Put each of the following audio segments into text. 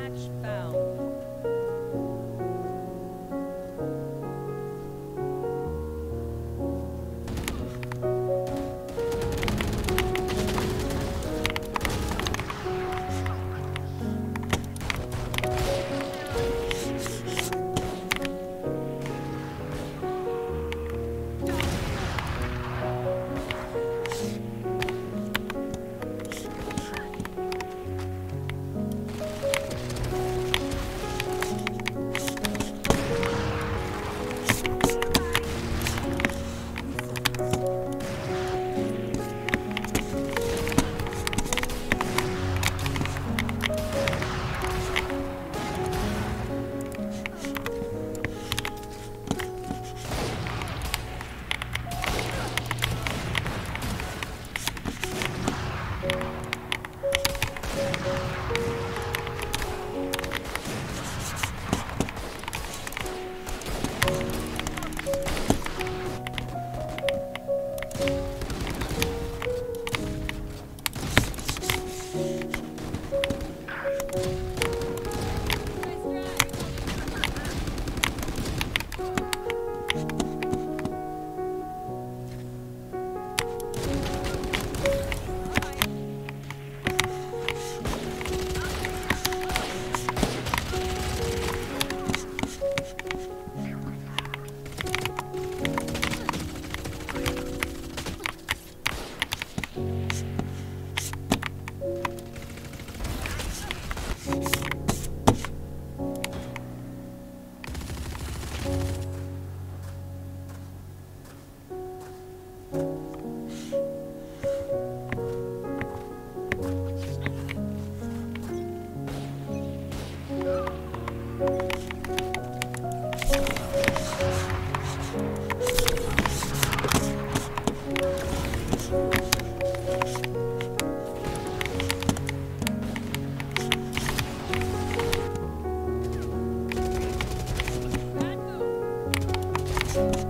Match found. you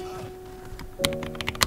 うん。